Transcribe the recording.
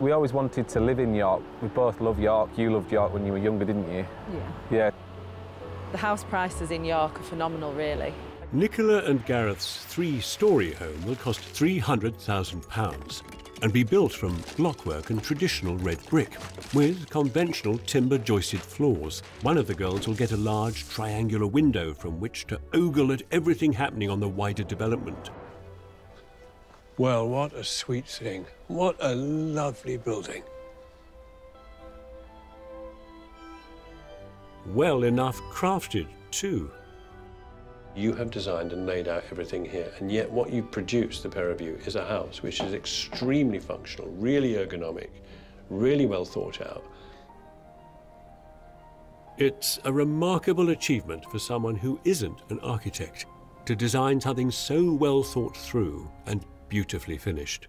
We always wanted to live in York. We both love York. You loved York when you were younger, didn't you? Yeah. Yeah. The house prices in York are phenomenal, really. Nicola and Gareth's three-storey home will cost £300,000 and be built from blockwork and traditional red brick, with conventional timber joisted floors. One of the girls will get a large triangular window from which to ogle at everything happening on the wider development. Well, what a sweet thing. What a lovely building. Well enough crafted, too. You have designed and laid out everything here, and yet what you've produced, the pair of you, is a house which is extremely functional, really ergonomic, really well thought out. It's a remarkable achievement for someone who isn't an architect to design something so well thought through and beautifully finished.